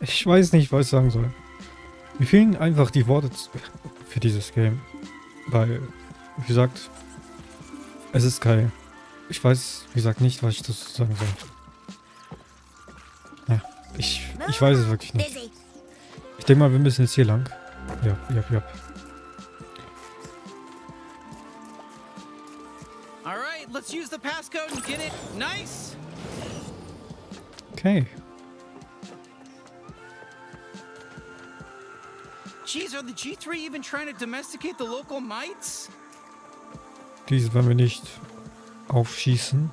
Ich weiß nicht, was ich sagen soll. Mir fehlen einfach die Worte für dieses Game. Weil, wie gesagt, es ist geil. Ich weiß, wie gesagt, nicht, was ich dazu sagen soll. Ja, ich, ich weiß es wirklich nicht. Ich denke mal, wir müssen jetzt hier lang. Ja, ja, ja. Alright, let's use the passcode and get it. Nice! Okay. Are the G3 even trying to domesticate the local mites? Diese werden wir nicht aufschießen.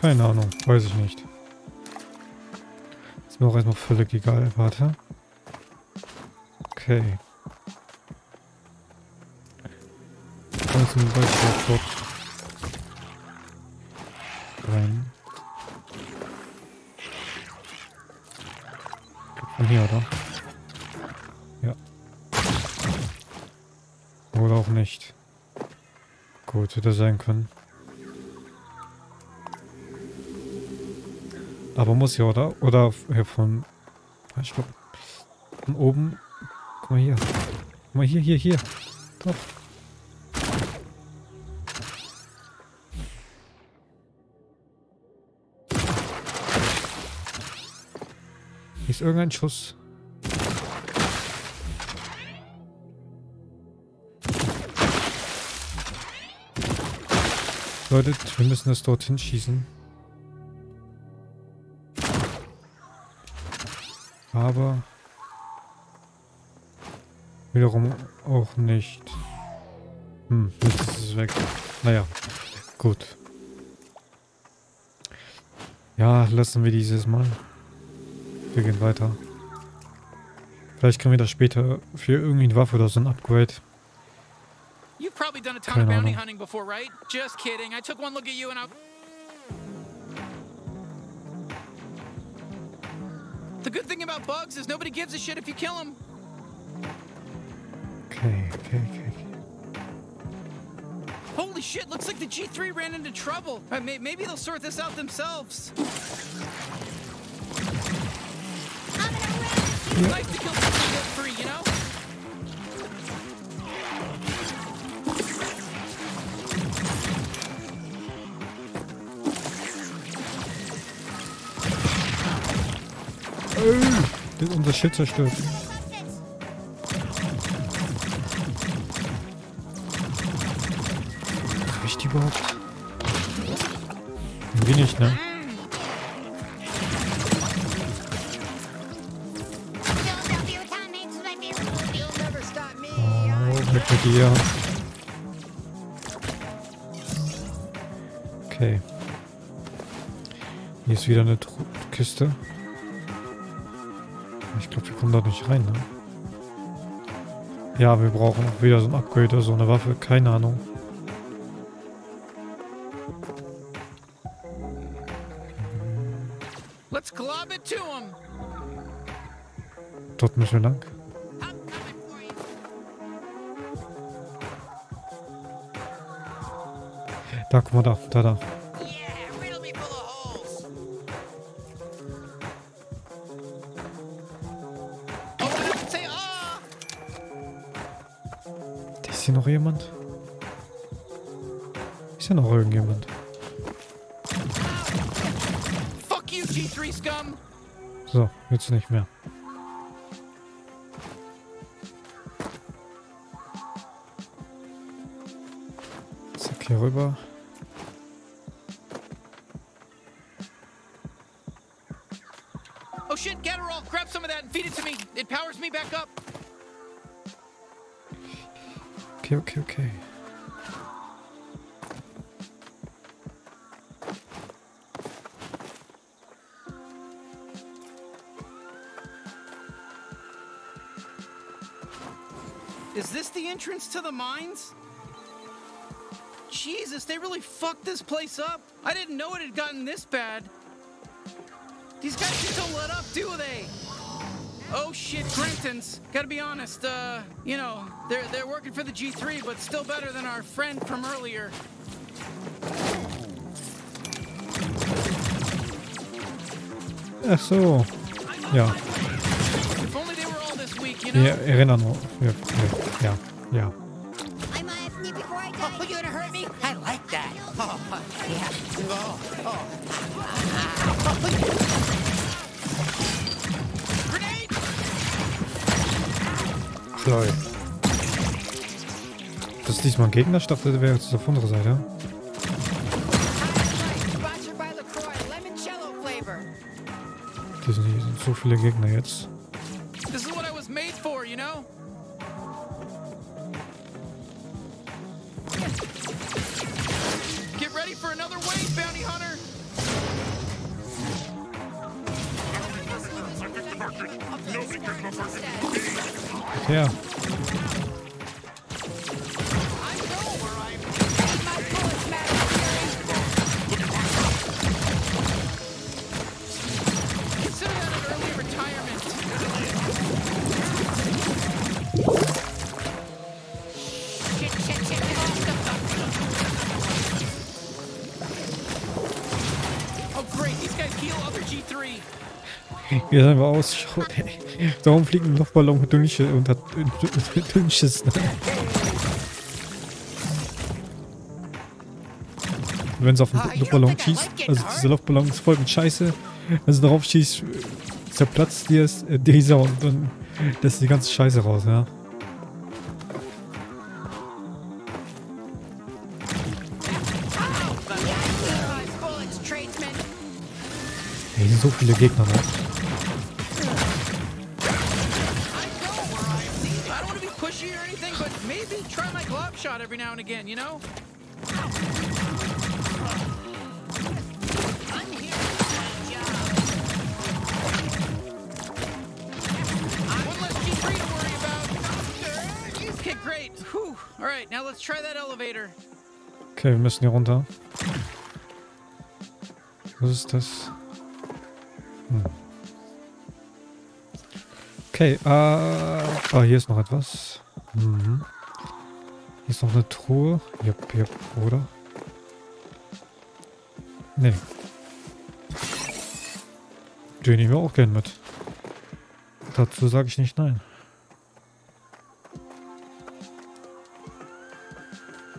Keine Ahnung, weiß ich nicht. Ist mir auch erstmal völlig egal. Warte. Okay. Dann zum Beispiel Hätte sein können. Aber muss ja, oder? Oder hier von... Ich glaube... Von oben... Guck mal hier. Guck mal hier, hier, hier. Hier ist irgendein Schuss. Leute, wir müssen das dorthin schießen. Aber wiederum auch nicht. Hm, jetzt ist es weg. Naja, gut. Ja, lassen wir dieses Mal. Wir gehen weiter. Vielleicht können wir das später für irgendwie eine Waffe oder so ein Upgrade. You've probably done a ton Keine of bounty hunting before, right? Just kidding. I took one look at you and I. The good thing about bugs is nobody gives a shit if you kill them. Okay, okay, okay. okay. Holy shit, looks like the G3 ran into trouble. Uh, may- maybe they'll sort this out themselves. Nice to kill something debt free, you know? Unser Schild zerstört. Hab ich die überhaupt? Irgendwie nicht, ne? Oh. Okay. Hier ist wieder eine Tru Kiste. Ich glaube, wir kommen da nicht rein, ne? Ja, wir brauchen auch wieder so ein Upgrade oder so eine Waffe. Keine Ahnung. Let's glob it to them. Dort müssen wir lang. Da, guck mal da. Da, da. Noch jemand? Ist hier noch irgendjemand? Fuck you, G3 scum. So, jetzt nicht mehr. Zack, hier rüber. Oh shit, Gatterall, grab some of that and feed it to me. It powers me back up. Okay, okay, okay. Is this the entrance to the mines? Jesus, they really fucked this place up. I didn't know it had gotten this bad. These guys just don't let up, do they? Oh shit, Grintons. Gotta be honest, uh, you know, they're they're working for the G3, but still better than our friend from earlier. Ach so. Ja, If only they were all this week, you know? wir erinnern uns. Wir, wir, ja, ja. I might have sneak before I die. Oh, you gonna hurt me? I like that. Oh, yeah. Oh, Grenade! Das ist diesmal ein Gegner startet, wäre jetzt auf unserer Seite. Hier sind so viele Gegner jetzt. Wie das einfach ausschaut. ey. Darum fliegt ein Luftballon mit Dünnsche und hat Dünnsches. Ne? Und wenn es auf den Ah, Luftballon schießt, also huh? dieser Luftballon ist voll mit Scheiße. Wenn sie darauf schießt, zerplatzt dir es, äh, dieser und dann lässt die ganze Scheiße raus, ja. Sind so viele Gegner noch. Anything, but maybe try my glob shot every now and again, you know? I'm here for my job. One less G3 to worry about. Okay, great. Whew. All right, now let's try that elevator. Okay, wir müssen hier runter. Was ist das? Hm. Okay, äh, ah, hier ist noch etwas. Mhm. Hier ist noch eine Truhe. Jupp, jupp, oder? Nee. Den nehmen wir auch gern mit. Dazu sage ich nicht nein.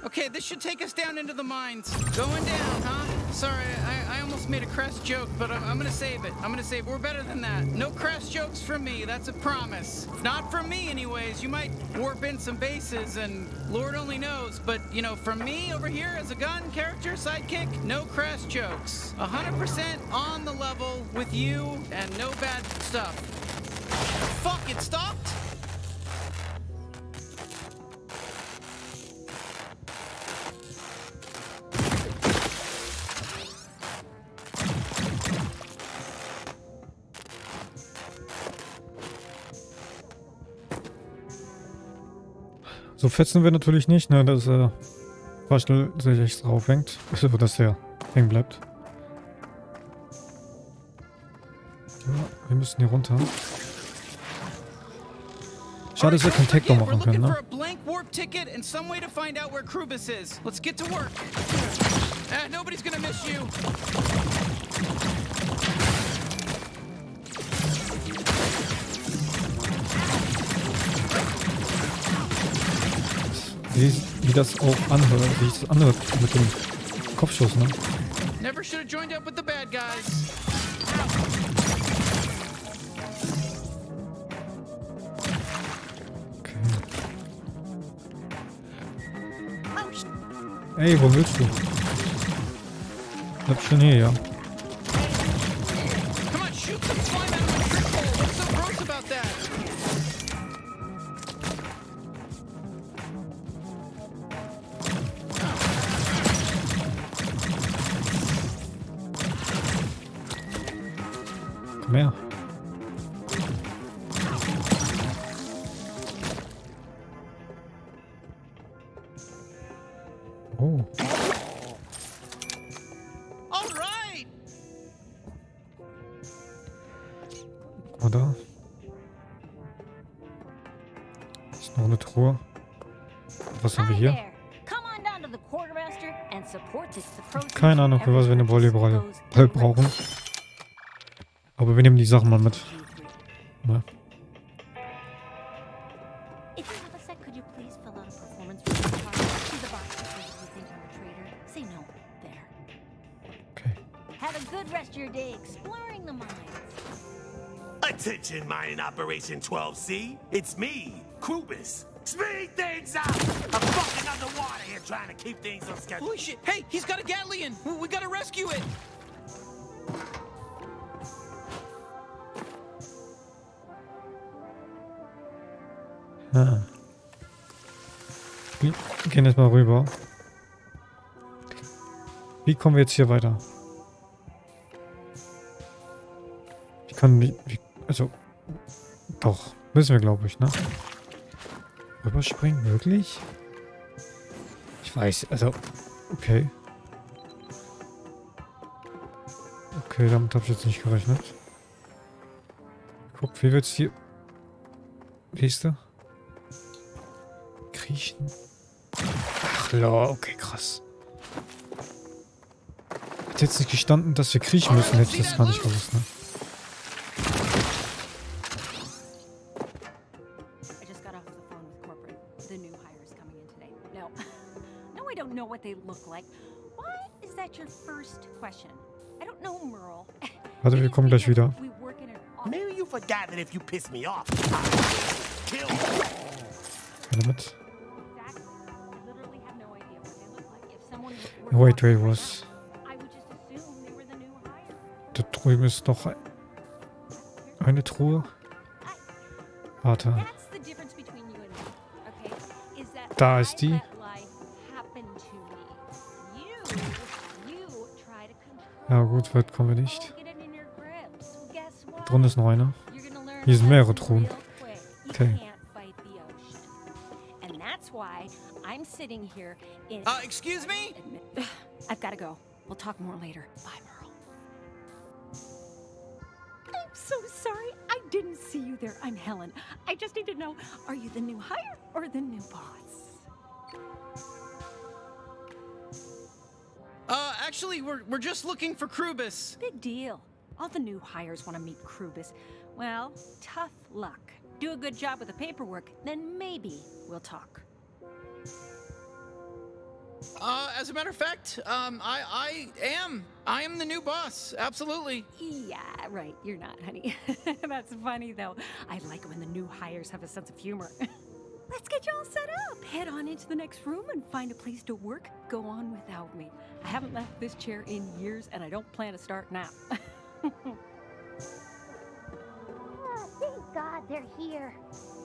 Okay, this should take us down into the mines. Going down, huh? Sorry, I, I almost made a crass joke, but I'm, I'm gonna save it. I'm gonna save. We're better than that. No crass jokes from me. That's a promise. Not from me, anyways. You might warp in some bases, and Lord only knows. But you know, from me over here as a gun character sidekick, no crass jokes. 100% on the level with you, and no bad stuff. Fuck! It stopped. So fetzen wir natürlich nicht, ne, dass äh, Waschel sich echt drauf hängt. Also, dass der hängen bleibt. Ja, wir müssen hier runter. Schade, dass wir keinen We're machen können, ne? ticket and some way to find out where Krubis is. Let's get to work. Uh, nobody's gonna miss you. Wie, wie das auch anhört, wie sich das anhört mit dem Kopfschuss, ne? Never should have joined up with the bad guys. Okay. Ey, wo willst du? Bleib schon hier, ja. mehr. Oh. Alright. Oder? Ist noch eine Truhe. Was haben wir hier? Keine Ahnung, für was wir eine Volleybrille brauchen aber wir nehmen die Sachen mal mit. Ja. Attention, mine Operation 12C. It's me, Krubus. Speed things up! I'm fucking underwater here trying to keep things on schedule. Holy shit! Hey, he's got a Gatlian! We gotta rescue it! Ah. Wir gehen jetzt mal rüber. Wie kommen wir jetzt hier weiter? Ich kann nicht. Also. Doch. Müssen wir, glaube ich, ne? Rüberspringen? Wirklich? Ich weiß. Also. Okay. Okay, damit habe ich jetzt nicht gerechnet. Guck, wie wird's hier. Nächste kriechen? Ach, la, Okay, krass. Hätte jetzt nicht gestanden, dass wir kriechen müssen, hätte ich das gar nicht gewusst, ne? Warte, wir kommen gleich wieder. Warte mit. Wait, wait, was? Da drüben ist noch eine Truhe. Warte. Da ist die. Ja gut, weit kommen wir nicht. Drunten ist noch einer. Hier sind mehrere Truhen. Okay. That's why I'm sitting here in Uh, excuse me? I've got to go. We'll talk more later. Bye, Merle. I'm so sorry. I didn't see you there. I'm Helen. I just need to know are you the new hire or the new boss? Uh, actually, we're we're just looking for Krubis. Big deal. All the new hires want to meet Krubis. Well, tough luck. Do a good job with the paperwork, then maybe we'll talk. Uh, as a matter of fact, um, I I am I am the new boss. Absolutely. Yeah, right. You're not, honey. That's funny, though. I like when the new hires have a sense of humor. Let's get you all set up. Head on into the next room and find a place to work. Go on without me. I haven't left this chair in years, and I don't plan to start now. Thank God they're here.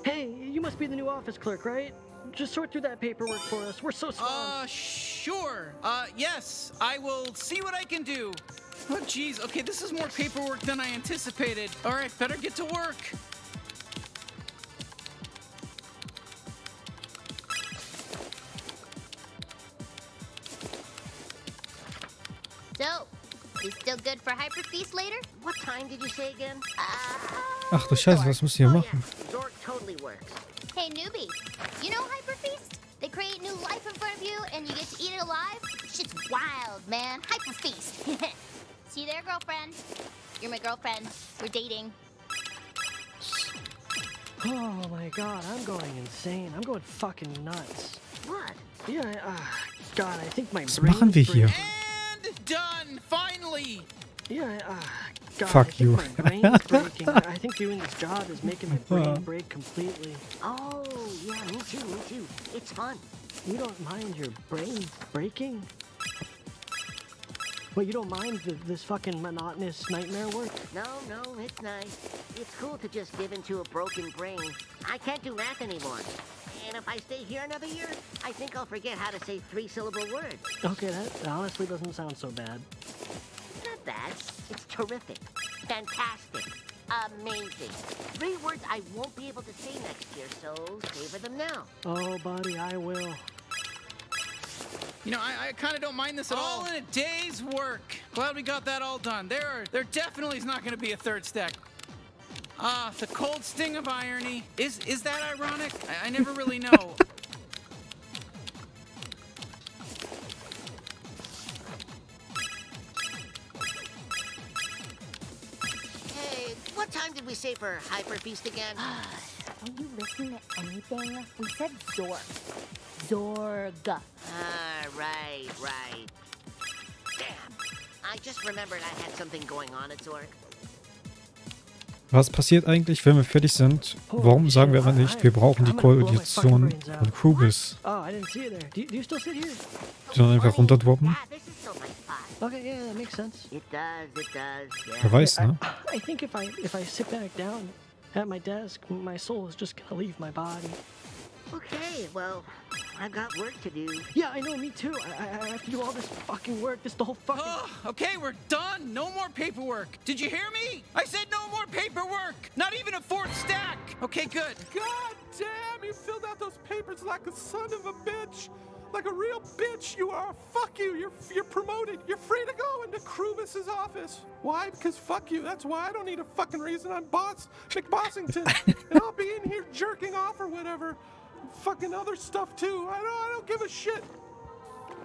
Hey, you must be the new office clerk, right? Just sort through that paperwork for us. We're so swamped. Uh, sure. Uh, yes, I will see what I can do. Oh, jeez. Okay, this is more paperwork than I anticipated. All right, better get to work. Ach du Scheiße, was müssen wir oh, machen? Yeah. Zorg totally works. Hey, newbie, you know Hyperfeast? They create new life in front of you and you get to eat it alive? Shit's wild, man. Hyperfeast. See there, girlfriend? You're my girlfriend. We're dating. Oh my god, I'm going insane. I'm going fucking nuts. What? Yeah, I- uh, God, I think my Was brain. machen wir hier? And done. Finally. Yeah, uh, God, Fuck I you. my brain's breaking. I think doing this job is making my brain break completely. Oh, yeah, me too, me too. It's fun. You don't mind your brain breaking? Well, you don't mind the, this fucking monotonous nightmare work? No, no, it's nice. It's cool to just give into a broken brain. I can't do math anymore. And if I stay here another year, I think I'll forget how to say three-syllable words. Okay, that honestly doesn't sound so bad. Not bad. It's terrific. Fantastic. Amazing. Three words I won't be able to say next year, so savor them now. Oh, buddy, I will. You know, I, I kind of don't mind this at all. All in a day's work. Glad we got that all done. There, are, there definitely is not going to be a third stack. Ah, the cold sting of irony. Is is that ironic? I, I never really know. What time did we say for Hyper Feast again? Don't you listen to anything? We said Zorg. Zorg. Ah, right, right. Damn. I just remembered I had something going on at Zorg. Was passiert eigentlich, wenn wir fertig sind? Warum sagen wir aber nicht, wir brauchen die Koordination von Krubis? Oh, I didn't see you there. Do you, do you still sit here? Sondern einfach runterdroppen? Ah, Wer weiß, ne? I think if I if I sit back down at my desk, my soul is just gonna leave my body. Okay, well, I've got work to do. Yeah, I know, me too. I, I, I have to do all this fucking work. This the whole fucking. Ugh, okay, we're done. No more paperwork. Did you hear me? I said no more paperwork. Not even a fourth stack. Okay, good. God damn, you filled out those papers like a son of a bitch. Like a real bitch you are. Fuck you. You're you're promoted. You're free to go into Krubis's office. Why? Because fuck you. That's why I don't need a fucking reason. I'm boss McBossington. and I'll be in here jerking off or whatever. Fucking other stuff too. I don't I don't give a shit.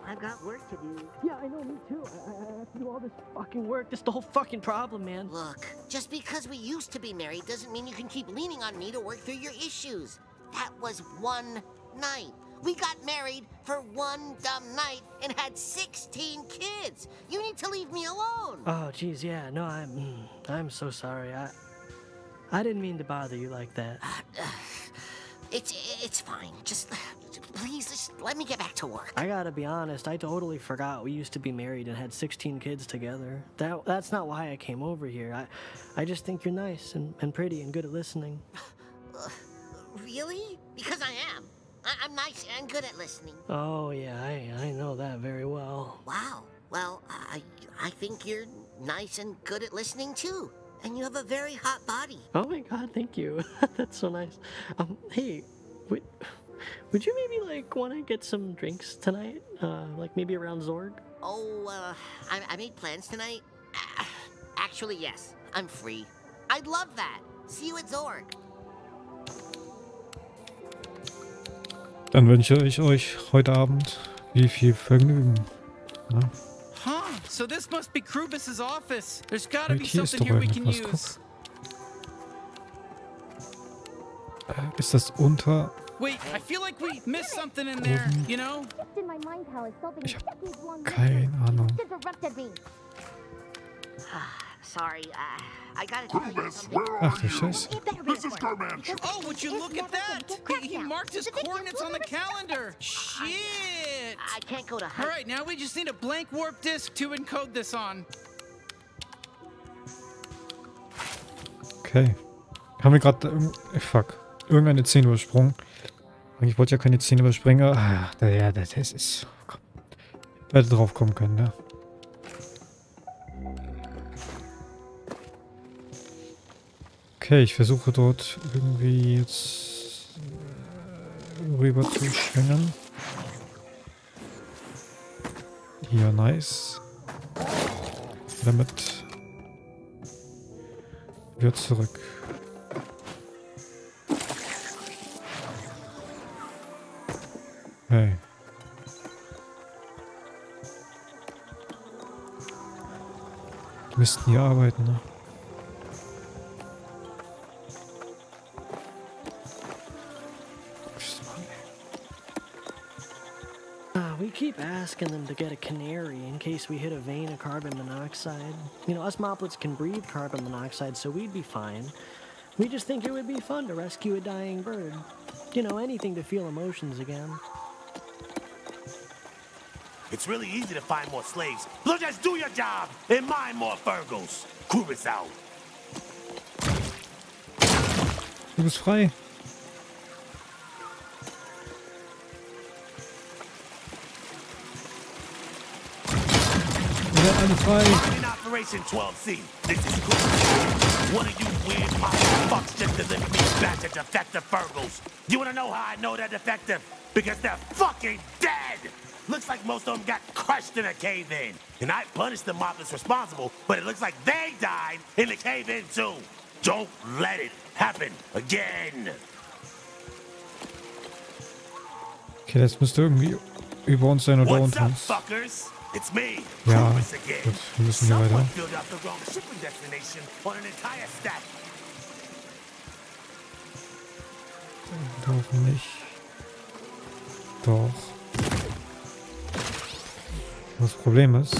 I've got work to do. Yeah, I know, me too. I, I have to do all this fucking work. This the whole fucking problem, man. Look, just because we used to be married doesn't mean you can keep leaning on me to work through your issues. That was one night. We got married for one dumb night and had 16 kids. You need to leave me alone. Oh, jeez, yeah. No, I'm mm, I'm so sorry. I I didn't mean to bother you like that. It's it's fine. Just please just let me get back to work. I gotta be honest. I totally forgot we used to be married and had 16 kids together. That that's not why I came over here. I I just think you're nice and, and pretty and good at listening. Really? Because I am. I, I'm nice and good at listening. Oh yeah, I I know that very well. Wow. Well, I I think you're nice and good at listening too. And you have a very hot body. Oh my god, thank you. That's so nice. Um, hey, would, would you maybe like want to get some drinks tonight? Uh, like maybe around Zorg? Oh, uh, I, I made plans tonight. Actually, yes. I'm free. I'd love that. See you at Zorg. Dann wünsche ich euch heute Abend wie viel Vergnügen. Ne? Huh? So this must be Krubis's office. There's gotta be hier something here we can irgendwas. use. Guck. Äh, Ist das unter... Wait, I feel like we missed something in there. You know? Just in my mind Ich hab keine Ahnung. mysteries. Interrupted me. Sorry, uh, I gotta tell you Krubis, something. where are Ach du you? Scheiße. It better be This is important, Oh, would you look at that? He, cracked he now. marked his coordinates on the calendar. Shit. I can't go to All right, now we just need a blank warp disk to encode this on. Okay. Haben wir gerade... Ähm, fuck. Irgendeine 10 übersprungen. Eigentlich wollte ich ja keine 10 überspringen. aber- Ah, da- ja, das ist... Komm. Hätte drauf kommen können, ne? Okay, ich versuche dort irgendwie jetzt äh, rüber zu schwingen. Ja, nice. Damit wir zurück. Hey. Müssten hier arbeiten, ne? Asking them to get a canary in case we hit a vein of carbon monoxide. You know, us moplets can breathe carbon monoxide, so we'd be fine. We just think it would be fun to rescue a dying bird. You know, anything to feel emotions again. It's really easy to find more slaves. So just do your job and mine more Virgos. Krubis out. Du bist frei. I'm Operation 12C. This is Krubis. One of you weird motherfucks just delivered me batch of defective Virgos. You wanna know how I know they're defective? Because they're fucking dead! Looks like most of them got crushed in a cave-in. And I punished the mob that's responsible, but it looks like they died in the cave-in too. Don't let it happen again. Okay, das müsste irgendwie über uns sein oder What's unter up, uns. fuckers? Ja, gut, wir müssen hier weiter. Doch nicht. Doch. Das Problem ist.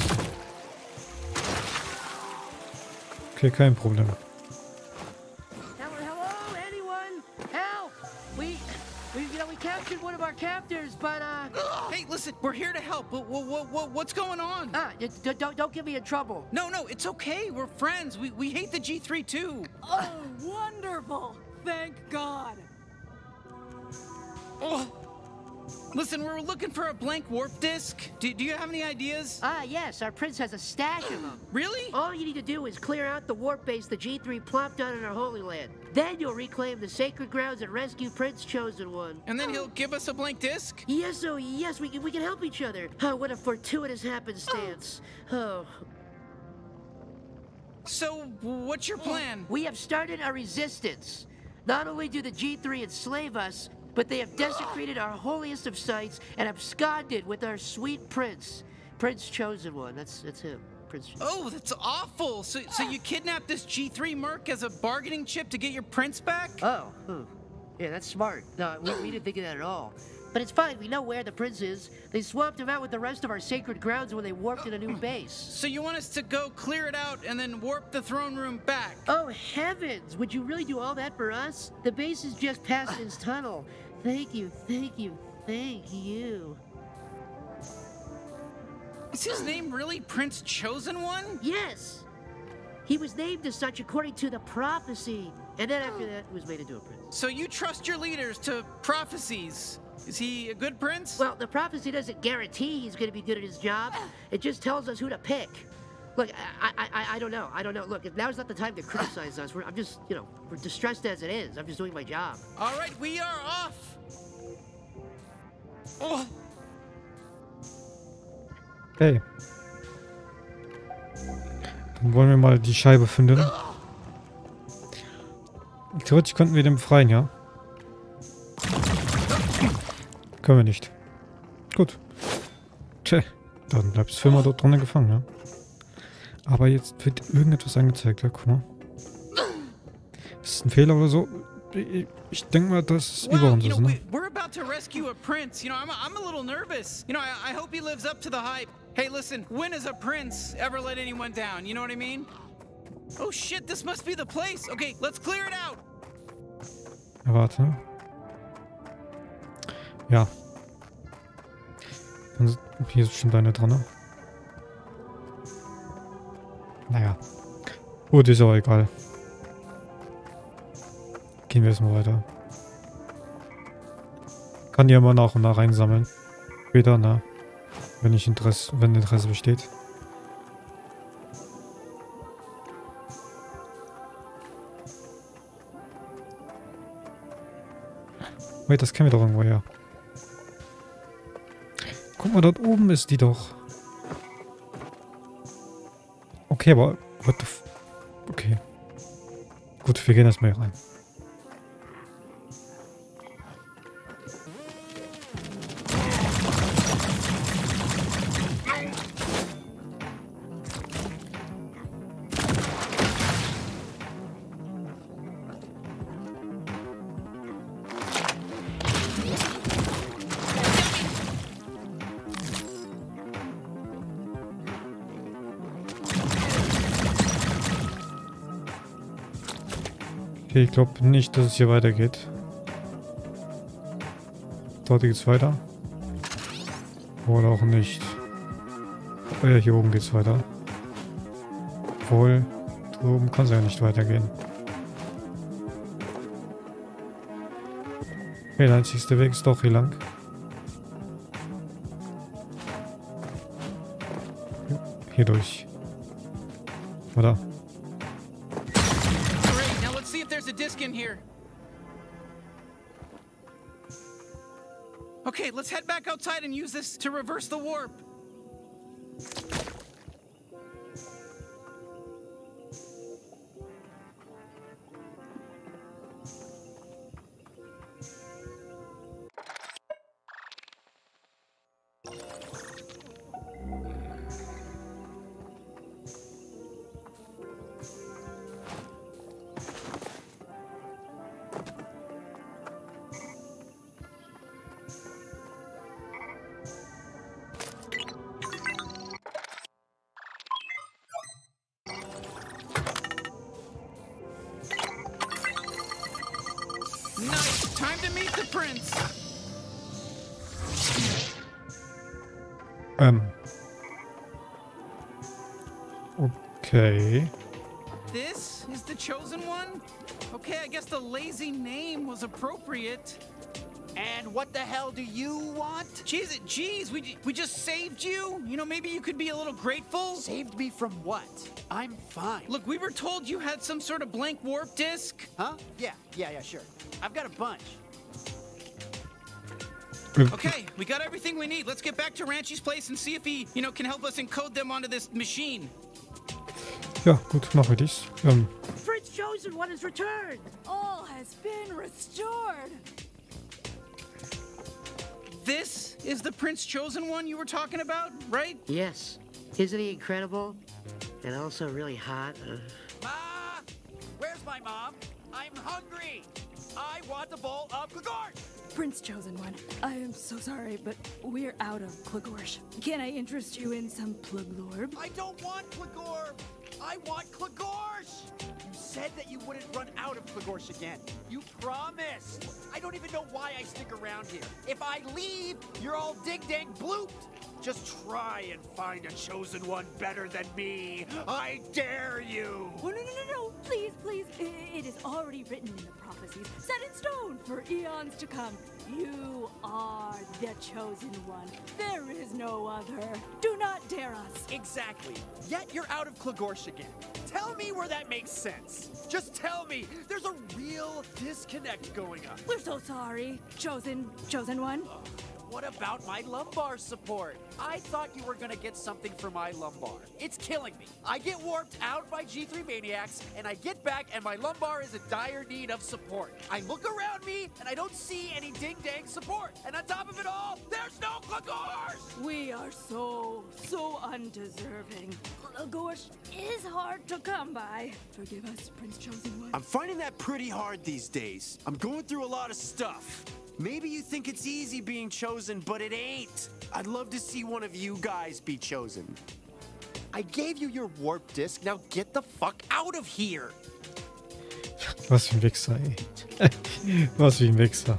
Okay, kein Problem. Listen, we're here to help. What, what, what, what's going on? ah, d- d- don't don't get me in trouble. No, no, it's okay. We're friends. We, we hate the G3 too. Oh, wonderful! Thank God. Oh. Listen, we're looking for a blank warp disk. Do, do you have any ideas? Ah, yes, our prince has a stash of them. Really? All you need to do is clear out the warp base the G3 plopped down in our Holy Land. Then you'll reclaim the sacred grounds and rescue Prince Chosen One. And then he'll give us a blank disk? Yes, oh yes, we can, we can help each other. Oh, what a fortuitous happenstance. Oh. So, what's your plan? We have started a resistance. Not only do the G3 enslave us, but they have desecrated our holiest of sites and absconded with our sweet prince. Prince Chosen One. That's that's him. Prince. Oh, that's awful. So, so you kidnapped this G3 Merc as a bargaining chip to get your prince back? Oh, hmm. yeah, that's smart. No, we, we didn't think of that at all. But it's fine. We know where the prince is. They swapped him out with the rest of our sacred grounds when they warped in a new base. So you want us to go clear it out and then warp the throne room back? Oh heavens! Would you really do all that for us? The base is just past his tunnel. Thank you, thank you, thank you. Is his name really Prince Chosen One? Yes! He was named as such according to the prophecy. And then after that, he was made into a prince. So you trust your leaders to prophecies. Is he a good prince? Well, the prophecy doesn't guarantee he's going to be good at his job. It just tells us who to pick. Look, I, I, I, I don't know. I don't know. Look, now's not the time to criticize us. We're, I'm just, you know, we're distressed as it is. I'm just doing my job. All right, we are off. Oh, Okay. Dann wollen wir mal die Scheibe finden. Theoretisch könnten wir den befreien, ja? Können wir nicht. Gut. Tja, dann bleibst du für immer dort drinnen gefangen, ja? Aber jetzt wird irgendetwas angezeigt, ja, guck mal. Ist das ein Fehler oder so? Ich, ich denke mal, dass es über uns ist, ne? we're about to rescue a prince. You know, I'm, I'm a little nervous. You know, I, I hope he lives up to the hype. Hey, listen, when has a prince ever let anyone down? You know what I mean? Oh shit, this must be the place. Okay, let's clear it out. Warte. Ja. Hier ist bestimmt eine dran, ne? Naja. Gut, ist aber egal. Gehen wir erstmal weiter. Kann die immer nach und nach einsammeln. Später, ne? Wenn ich Interesse, wenn Interesse besteht. Wait, das kennen wir doch irgendwo her. Guck mal, dort oben ist die doch. Okay, aber... What the f... Okay. Gut, wir gehen erstmal hier rein. Ich glaube nicht, dass es hier weitergeht. Dort geht's weiter. Oder auch nicht. Oh ja, hier oben geht's weiter. Obwohl, da oben kann es ja nicht weitergehen. Okay, der einzigste Weg ist doch hier lang. Hier durch. Oder? Let's head back outside and use this to reverse the warp. Prince. Ähm. Okay. This is the chosen one? Okay, I guess the lazy name was appropriate. And what the hell do you want? Jeez, jeez, we, we just saved you. You know, maybe you could be a little grateful. Saved me from what? I'm fine. Look, we were told you had some sort of blank warp disk. Huh? Yeah, yeah, yeah, sure. I've got a bunch. Okay, we got everything we need. Let's get back to Ranchi's place and see if he, you know, can help us encode them onto this machine. Ja, gut, machen wir dies. Ähm, Prince Chosen One has returned. All has been restored. This is the Prince Chosen one you were talking about, right? Yes. Isn't he incredible? And also really hot. Uh, Ma! Where's my mom? I'm hungry. I want a bowl of Glagort. Prince Chosen One, I am so sorry, but we're out of Klagorsh. Can I interest you in some Pluglorb? I don't want Glagorb. I want Klagorsh. You said that you wouldn't run out of Klagorsh again. You promised. I don't even know why I stick around here. If I leave, you're all dig dang blooped. Just try and find a chosen one better than me. I dare you. Oh, no, no, no, no. Please, please. It is already written in the prophecies, set in stone for eons to come. You are the chosen one. There is no other. Do not dare us. Exactly. Yet you're out of Klagorsh again. Tell me where that makes sense. Just tell me. There's a real disconnect going on. We're so sorry, chosen, chosen one. What about my lumbar support? I thought you were gonna get something for my lumbar. It's killing me. I get warped out by G3 maniacs, and I get back, and my lumbar is in dire need of support. I look around me, and I don't see any ding dang support. And on top of it all, there's no Klagors! We are so, so undeserving. Gorsh is hard to come by. Forgive us, Prince Chosen One. I'm finding that pretty hard these days. I'm going through a lot of stuff. Maybe you think it's easy being chosen, but it ain't. I'd love to see one of you guys be chosen. I gave you your warp disk, now get the fuck out of here! was für ein Wichser, ey. was für ein Wichser.